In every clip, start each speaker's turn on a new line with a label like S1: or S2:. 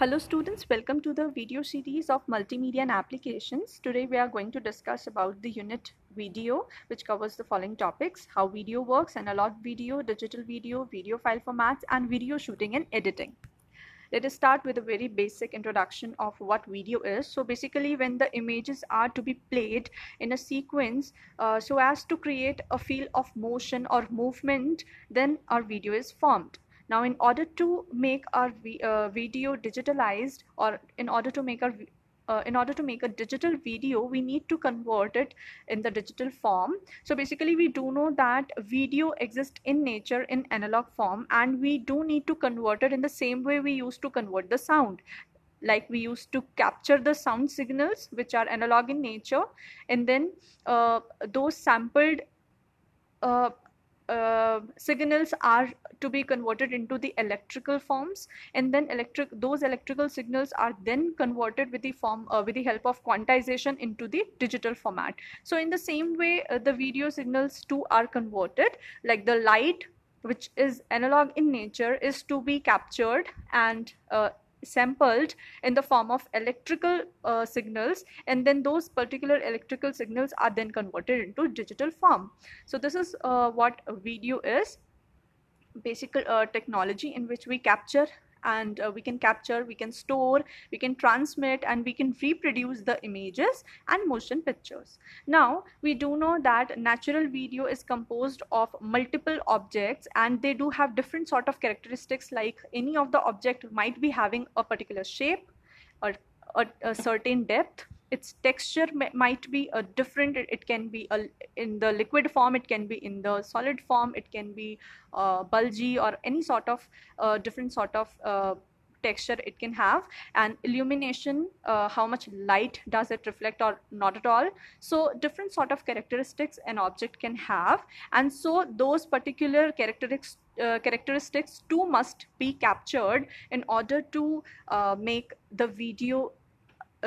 S1: Hello students, welcome to the video series of multimedia and applications. Today we are going to discuss about the unit video which covers the following topics how video works, analog video, digital video, video file formats and video shooting and editing. Let us start with a very basic introduction of what video is. So basically when the images are to be played in a sequence uh, so as to create a feel of motion or movement then our video is formed. Now, in order to make our uh, video digitalized or in order to make our uh, in order to make a digital video, we need to convert it in the digital form. So basically we do know that video exists in nature in analog form and we do need to convert it in the same way we used to convert the sound like we used to capture the sound signals which are analog in nature and then uh, those sampled uh, uh, signals are to be converted into the electrical forms and then electric those electrical signals are then converted with the form uh, with the help of quantization into the digital format. So in the same way uh, the video signals too are converted like the light which is analog in nature is to be captured and uh, sampled in the form of electrical uh, signals and then those particular electrical signals are then converted into digital form. So this is uh, what video is. Basic uh, technology in which we capture and uh, we can capture, we can store, we can transmit and we can reproduce the images and motion pictures. Now we do know that natural video is composed of multiple objects and they do have different sort of characteristics like any of the object might be having a particular shape or a, a certain depth its texture might be a different it can be a, in the liquid form it can be in the solid form it can be uh, bulgy or any sort of uh, different sort of uh, texture it can have. And illumination uh, how much light does it reflect or not at all. So different sort of characteristics an object can have. And so those particular characteristics uh, characteristics too must be captured in order to uh, make the video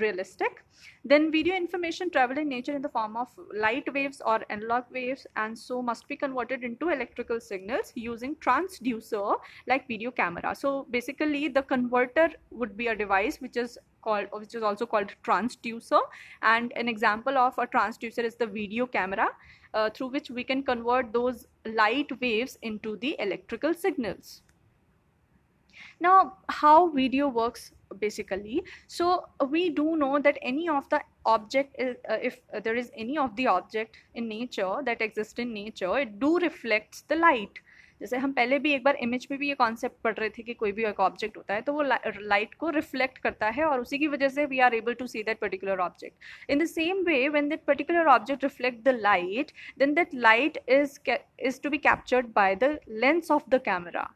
S1: realistic. Then video information travel in nature in the form of light waves or analog waves and so must be converted into electrical signals using transducer like video camera. So basically the converter would be a device which is called which is also called transducer and an example of a transducer is the video camera uh, through which we can convert those light waves into the electrical signals. Now how video works basically. So we do know that any of the object is, uh, if uh, there is any of the object in nature that exists in nature it do reflects the light. जैसे हम पहले भी एक बार image में भी ये concept पढ़ रहे थे कि कोई भी एक ऑब्जेक्ट होता है तो वो लाइट को रिफ्लेक्ट करता है और उसी की वजह से we are able to see that particular object in the same way when that particular object reflect the light then that light is is to be captured by the lens of the camera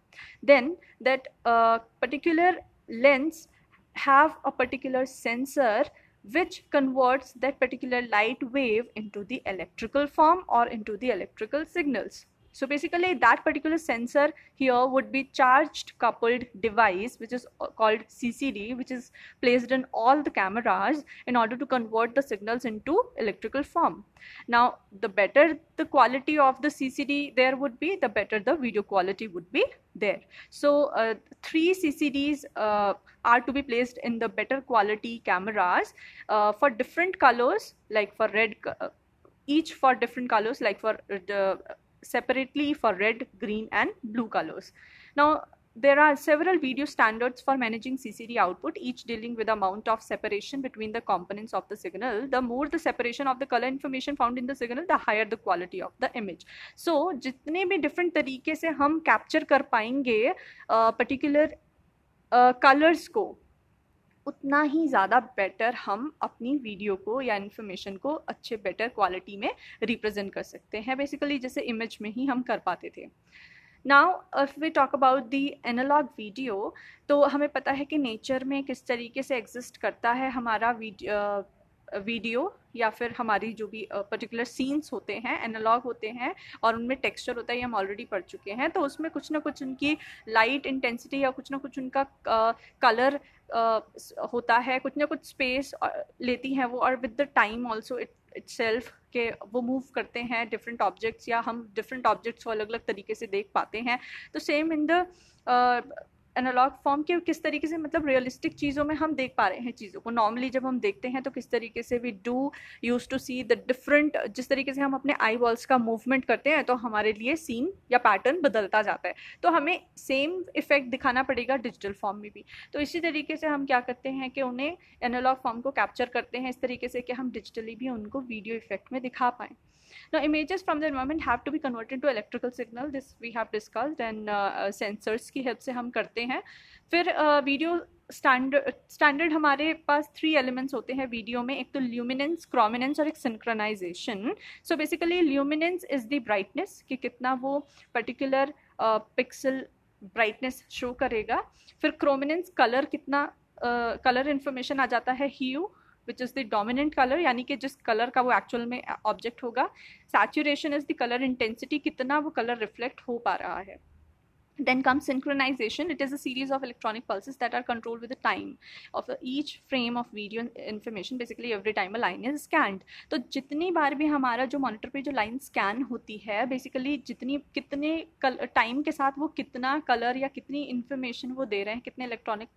S1: then that particular lens have a particular sensor which converts that particular light wave into the electrical form or into the electrical signals. So basically that particular sensor here would be charged coupled device which is called CCD which is placed in all the cameras in order to convert the signals into electrical form. Now the better the quality of the CCD there would be the better the video quality would be there. So uh, three CCDs uh, are to be placed in the better quality cameras uh, for different colors like for red uh, each for different colors like for the separately for red, green and blue colors. Now there are several video standards for managing CCD output, each dealing with amount of separation between the components of the signal. The more the separation of the color information found in the signal, the higher the quality of the image. So, जितने भी different तरीके से हम capture कर पाएंगे uh, particular uh, colors को उतना ही ज़्यादा बेटर हम अपनी वीडियो को या इन्फॉर्मेशन को अच्छे बेटर क्वालिटी में रिप्रेजेंट कर सकते हैं। बेसिकली जैसे इमेज में ही हम कर पाते थे। Now if we talk about the analogue video तो हमें पता है कि नेचर में किस तरीके से एग्जिस्ट करता है हमारा वीडियो वीडियो या फिर हमारी जो भी पर्टिकुलर सीन्स होते हैं एनालॉग होते हैं और उनमें टेक्सचर होता है, ये हम ऑलरेडी पढ़ चुके हैं तो उसमें कुछ ना कुछ उनकी लाइट इंटेंसिटी या कुछ ना कुछ उनका कलर होता है, कुछ ना कुछ स्पेस लेती हैं वो और with the time also it it के वो मूव करते हैं डिफरेंट ऑब्जेक्ट्स या हम डिफरेंट ऑब्जेक्ट्स को अलग अलग तरीके से देख पाते हैं तो same in the analogue form के किस तरीके से मतलब रियलिस्टिक चीज़ों में हम देख पा रहे हैं चीज़ों को। नॉर्मली जब हम देखते हैं तो किस तरीके से we do use to see the different जिस तरीके से हम अपने आई बॉल्स का मूवमेंट करते हैं तो हमारे लिए सीन या पैटर्न बदलता जाता है। तो हमें सेम इफ़ेक्ट दिखाना पड़ेगा डिजिटल फॉर्म में भी। तो इसी तरीके से हम क्या करते हैं कि उन्हें एनालॉग फॉर्म को कैप्चर करते हैं, इस तरीके से कि हम डिजिटली भी उनको वीडियो इफ़ेक्ट में दिखा पाएँ। Now images from the environment have to be converted to electrical signal. This we have discussed and uh, sensors की help से हम करते हैं। फिर वीडियो स्टैंडर्ड स्टैंडर्ड हमारे पास थ्री एलिमेंट्स होते हैं वीडियो में। एक तो ल्यूमिनेंस क्रोमिनेंस और एक synchronisation so basically luminance is the brightness कि कितना वो पर्टिकुलर पिक्सल ब्राइटनेस शो करेगा। फिर क्रोमिनेंस कलर कितना कलर uh, इन्फॉर्मेशन आ जाता है hue which is the dominant colour यानी कि जिस कलर का वो एक्चुअल में ऑब्जेक्ट होगा saturation is the colour intensity कितना वो कलर रिफ्लेक्ट हो पा रहा है। Then comes synchronization. It is a series of electronic pulses that are controlled with the time of each frame of video information. Basically, every time a line is scanned. तो जितनी बार भी हमारा जो monitor पे जो लाइन स्कैन होती है basically जितनी, कितने टाइम के साथ वो कितना कलर या कितनी इन्फॉर्मेशन वो दे रहे हैं, कितने इलेक्ट्रॉनिक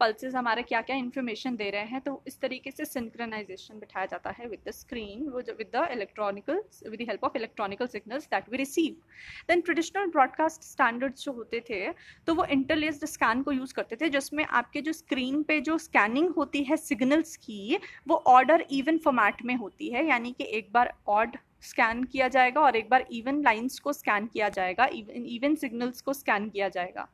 S1: पल्सेस हमारे क्या क्या इन्फॉर्मेशन दे रहे हैं तो इस तरीके से सिंक्रोनाइजेशन बिठाया जाता है with the screen with the electronical with the help of electronical signals that we receive then traditional broadcast standards जो होते थे तो वो इंटरलेस्ड स्कैन को यूज़ करते थे जिसमें आपके जो स्क्रीन पे जो स्कैनिंग होती है सिग्नल्स की वो ऑर्डर इवन फॉर्मेट में होती है यानी कि एक बार ऑड स्कैन किया जाएगा और एक बार इवन लाइंस को स्कैन किया जाएगा इवन इवन सिग्नल्स को स्कैन किया जाएगा।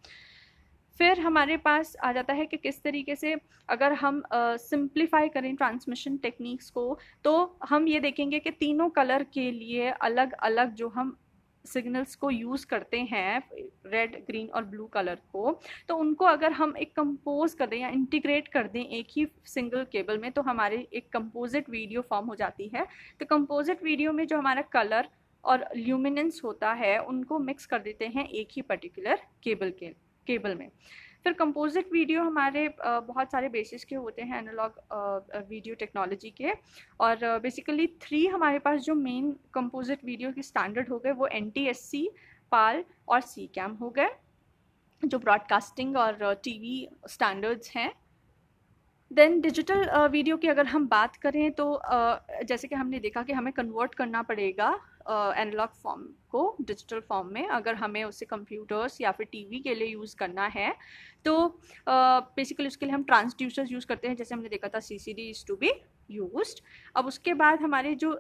S1: फिर हमारे पास आ जाता है कि किस तरीके से अगर हम सिंप्लीफाई uh, करें ट्रांसमिशन टेक्निक्स को तो हम ये देखेंगे कि तीनों कलर के लिए अलग अलग जो हम सिग्नल्स को यूज़ करते हैं रेड ग्रीन और ब्लू कलर को तो उनको अगर हम एक कंपोज कर दें या इंटीग्रेट कर दें एक ही सिंगल केबल में तो हमारी एक कंपोजिट वीडियो फॉर्म हो जाती है। तो कंपोजिट वीडियो में जो हमारा कलर और ल्यूमिनेंस होता है, उनको मिक्स कर देते हैं एक ही पर्टिकुलर केबल के केबल में। फिर कंपोजिट वीडियो हमारे बहुत सारे बेसिस के होते हैं एनालॉग वीडियो टेक्नोलॉजी के। और बेसिकली थ्री हमारे पास जो मेन कंपोजिट वीडियो की स्टैंडर्ड हो गए वो N T S C PAL और सी कैम हो गए जो ब्रॉडकास्टिंग और टीवी स्टैंडर्ड्स हैं। देन डिजिटल वीडियो की अगर हम बात करें तो uh, जैसे कि हमने देखा कि हमें कन्वर्ट करना पड़ेगा एनालॉग फॉर्म को डिजिटल फॉर्म में अगर हमें उसे कंप्यूटर्स या फिर टीवी के लिए यूज़ करना है तो बेसिकली उसके लिए हम ट्रांसड्यूसर्स यूज़ करते हैं जैसे हमने देखा था C C D is to be use अब उसके बाद हमारे जो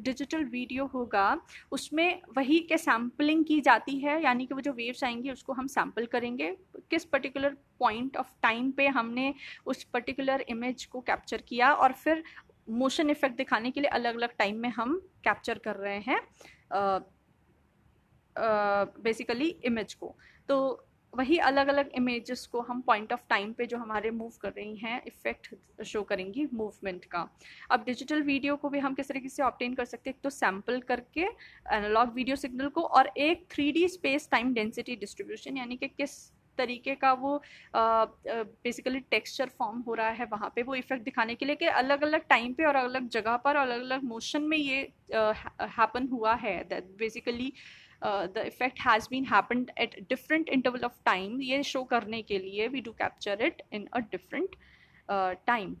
S1: डिजिटल uh, वीडियो होगा उसमें वही के सैम्पलिंग की जाती है यानी कि वो जो वेव्स आएँगी उसको हम सैंपल करेंगे। किस पर्टिकुलर पॉइंट ऑफ़ टाइम पे हमने उस पर्टिकुलर इमेज को कैप्चर किया और फिर मोशन इफ़ेक्ट दिखाने के लिए अलग अलग टाइम में हम कैप्चर कर रहे हैं बेसिकली इमेज को। तो वही अलग अलग इमेजेस को हम पॉइंट ऑफ़ टाइम पे जो हमारे मूव कर रही हैं इफ़ेक्ट शो करेंगी मूवमेंट का। अब डिजिटल वीडियो को भी हम किस तरीके से ऑप्टेन कर सकते हैं? एक तो सैंपल करके एनालॉग वीडियो सिग्नल को और एक three space time density distribution यानी कि किस तरीके का वो बेसिकली टेक्सचर फॉर्म हो रहा है वहाँ पे वो इफ़ेक्ट दिखाने के लिए कि अलग अलग टाइम पे और अलग जगह पर अलग अलग मोशन में ये हैपन हुआ है that basically the effect has been happen at different interval of time ये शो करने के लिए we do capture it in a different time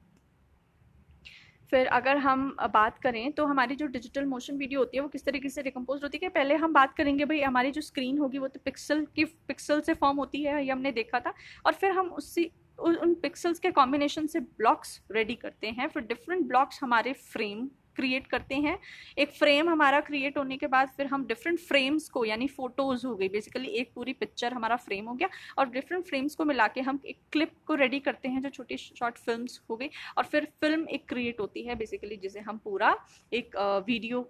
S1: फिर अगर हम बात करें तो हमारी जो डिजिटल मोशन वीडियो होती है, वो किस तरीके से डिकम्पोज होती है पहले हम बात करेंगे भाई हमारी जो स्क्रीन होगी, वो तो पिक्सल की पिक्सल से फॉर्म होती है, ये हमने देखा था। और फिर हम उसी उन पिक्सल्स के कॉम्बिनेशन से ब्लॉक्स रेडी करते हैं, फिर डिफरेंट ब्लॉक्स हमारे फ्रेम क्रिएट करते हैं। एक फ्रेम हमारा क्रिएट होने के बाद फिर हम डिफरेंट फ्रेम्स को, यानी फ़ोटोज़ हो गई बेसिकली एक पूरी पिक्चर हमारा फ्रेम हो गया और डिफरेंट फ्रेम्स को मिला के हम एक क्लिप को रेडी करते हैं जो छोटी शॉर्ट फ़िल्म हो गई और फिर फ़िल्म एक क्रिएट होती है बेसिकली जिसे हम पूरा एक वीडियो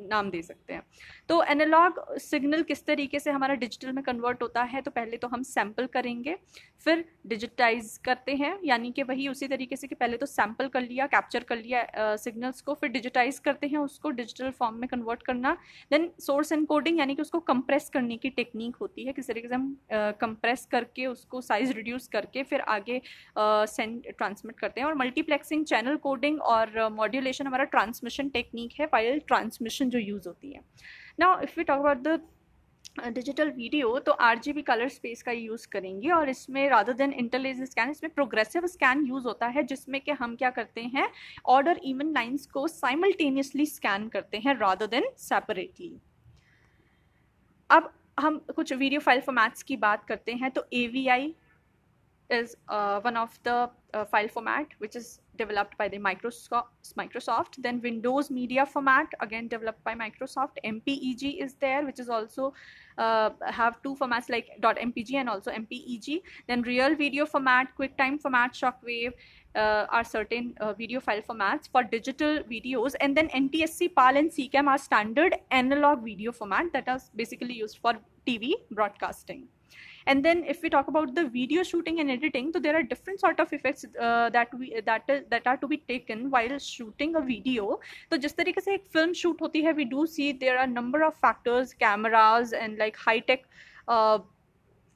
S1: नाम दे सकते हैं। तो एनालॉग सिग्नल किस तरीके से हमारा डिजिटल में कन्वर्ट होता है तो पहले तो हम सैंपल करेंगे फिर डिजिटाइज करते हैं यानी कि वही उसी तरीके से कि पहले तो सैंपल कर लिया कैप्चर कर लिया सिग्नल्स uh, को फिर डिजिटाइज करते हैं उसको डिजिटल फॉर्म में कन्वर्ट करना। देन सोर्स एनकोडिंग यानी कि उसको कंप्रेस करने की टेक्निक होती है किस तरीके से हम कंप्रेस uh, करके उसको साइज़ रिड्यूस करके फिर आगे सेंड uh, ट्रांसमिट करते हैं। और मल्टीप्लेक्सिंग चैनल कोडिंग और मॉड्यूलेशन हमारा ट्रांसमिशन टेक्निक है फ़ाइल ट्रांसमिशन जो यूज़ होती है। Now if we talk about the digital video तो R G B colour space का यूज़ करेंगे और इसमें रादर देन इंटरलेज स्कैन इसमें प्रोग्रेसिव स्कैन यूज़ होता है, जिसमें कि हम क्या करते हैं ऑर्डर इवन लाइंस को साइमल्टेनियसली स्कैन करते हैं रादर देन सेपरेटली अब हम कुछ वीडियो फ़ाइल फॉर्मेट्स की बात करते हैं तो A V I is uh, one of the uh, file format which is developed by the Microsoft, Microsoft. Then Windows Media Format again developed by Microsoft. MPEG is there which is also uh, have two formats like .mpg and also MPEG. Then Real Video Format, QuickTime Format, Shockwave uh, are certain uh, video file formats for digital videos and then NTSC, PAL and CCAM are standard analog video format that is basically used for TV broadcasting and then if we talk about the video shooting and editing so there are different sort of effects uh, that we that is that are to be taken while shooting a video so just तरीके से एक film shoot होती है we do see there are number of factors cameras and like high tech uh,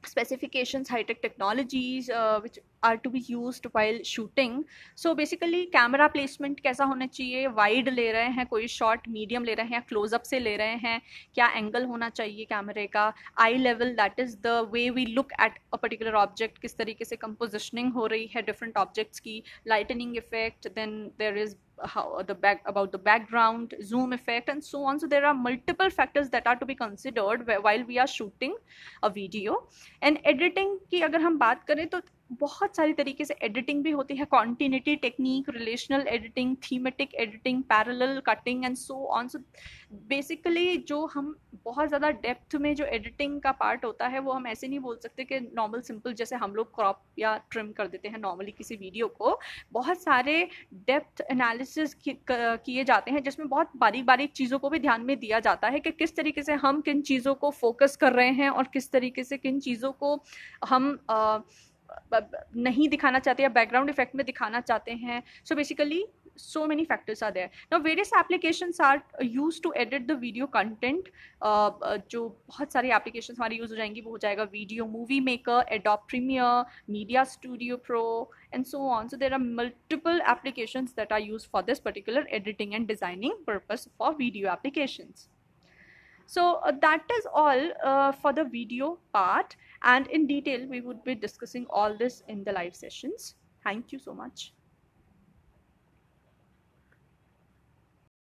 S1: specifications high tech technologies uh, which are to be used while shooting. So basically camera placement कैसा होना चाहिए? Wide ले रहे हैं कोई shot medium ले रहे हैं क्लोजअप से ले रहे हैं? क्या एंगल होना चाहिए कैमरे का? Eye level that is the way we look at a particular object किस तरीके से कंपोजिशनिंग हो रही है डिफरेंट ऑब्जेक्ट्स की lightning effect then there is how the back about the background zoom effect and so on so there are multiple factors that are to be considered while we are shooting a video and editing की अगर हम बात करें तो बहुत सारी तरीके से एडिटिंग भी होती है continuity technique relational editing thematic editing parallel cutting and so on so basically जो हम बहुत ज़्यादा डेप्थ में जो एडिटिंग का पार्ट होता है वो हम ऐसे नहीं बोल सकते कि नॉर्मल सिंपल जैसे हम लोग क्रॉप या ट्रिम कर देते हैं नॉर्मली किसी वीडियो को। बहुत सारे डेप्थ एनालिसिस किए जाते हैं जिसमें बहुत बारीक बारीक चीज़ों को भी ध्यान में दिया जाता है कि किस तरीके से हम किन चीज़ों को फोकस कर रहे हैं और किस तरीके से किन चीज़ों को हम आ, नहीं दिखाना चाहते या बैकग्राउंड इफ़ेक्ट में दिखाना चाहते हैं। So basically so many factors are there now various applications are use to edit the video content जो बहुत सारी एप्लीकेशन हमारी यूज़ हो जाएँगी, वो हो जाएगा video Movie Maker Adobe Premiere Media Studio Pro and so on so there are multiple application that are use for this particular editing and designing purpose for video application so that is all for the video part and in detail we would be discussing all this in the live sessions. Thank you so much